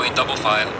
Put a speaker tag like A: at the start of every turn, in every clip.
A: In double file.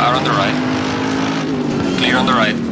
A: Car on the right. Clear on the right.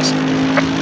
A: Mate.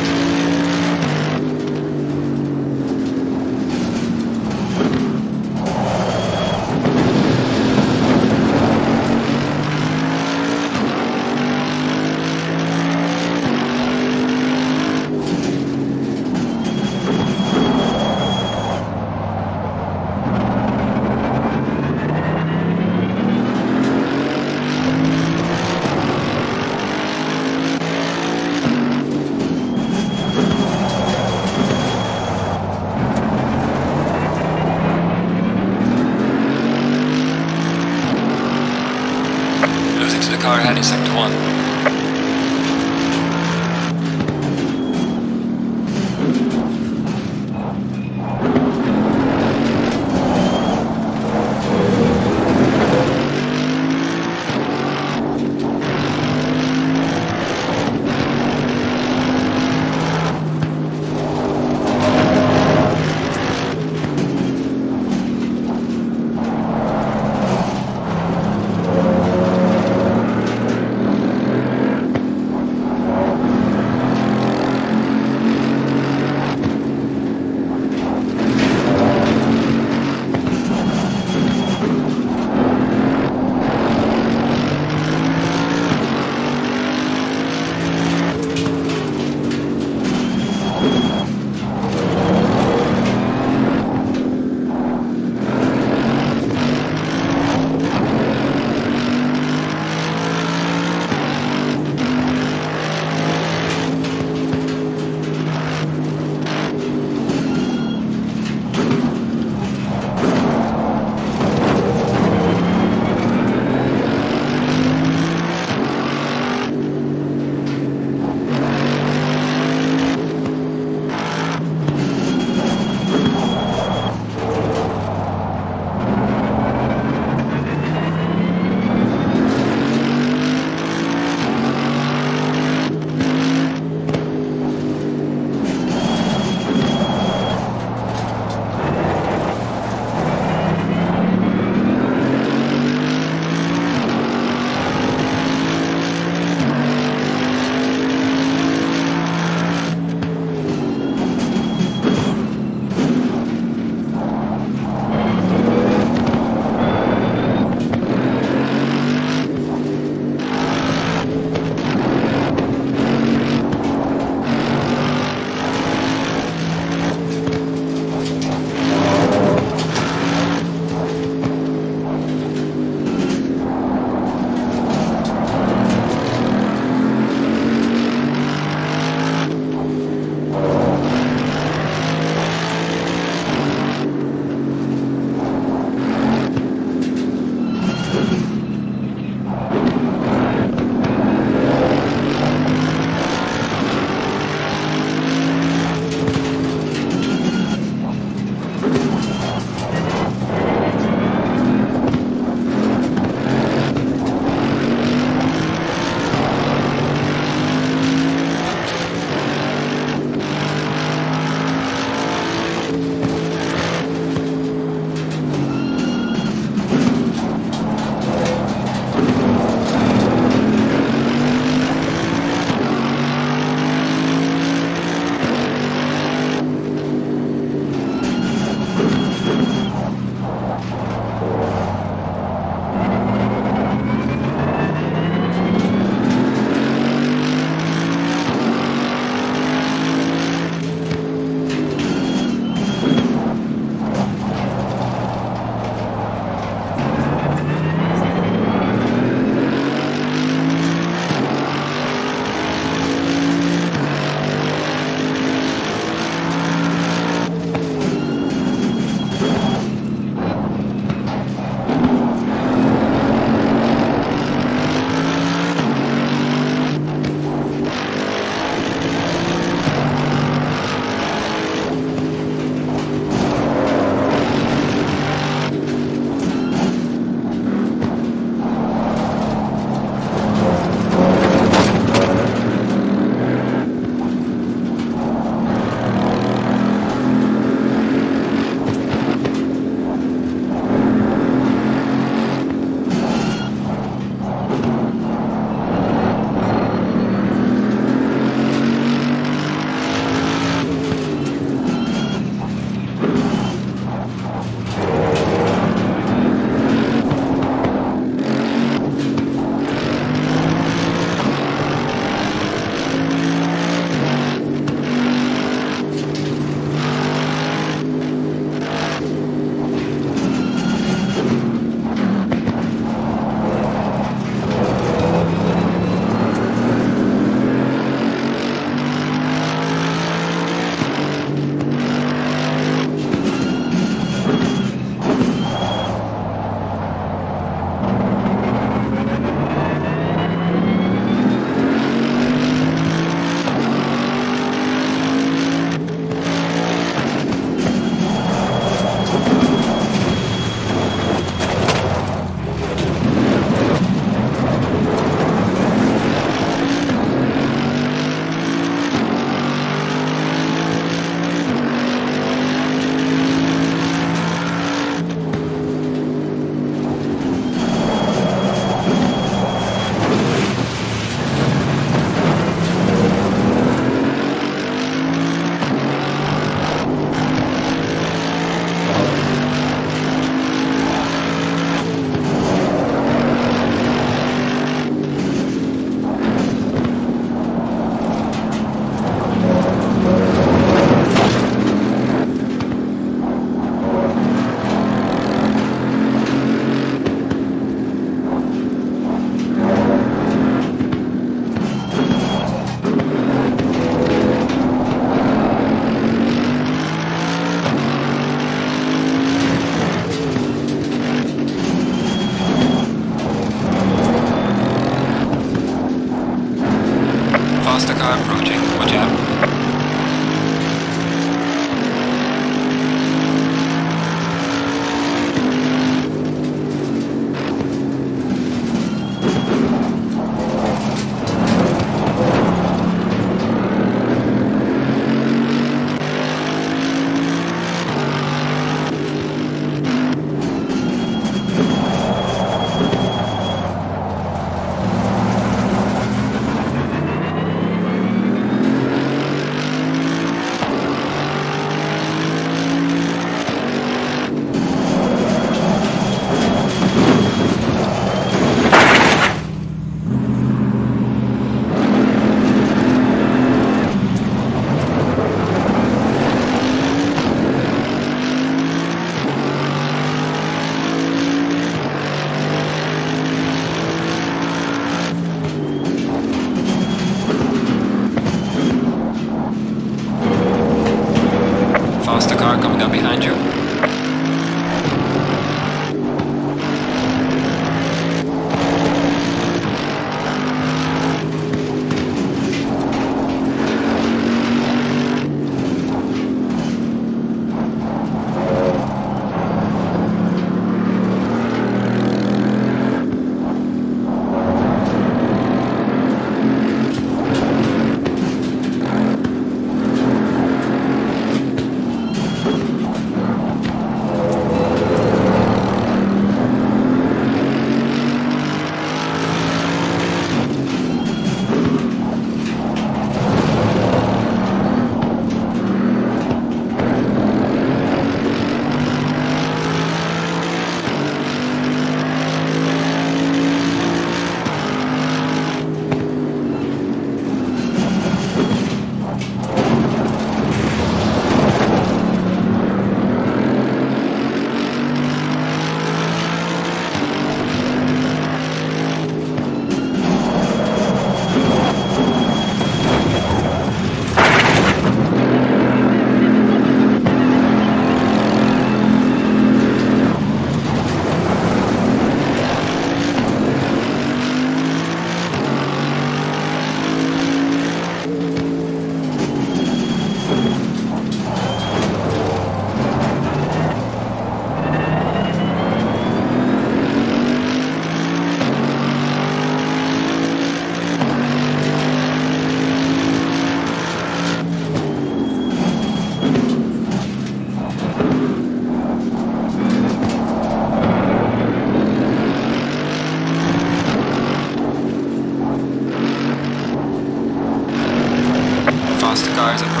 A: Is approaching.